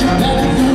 That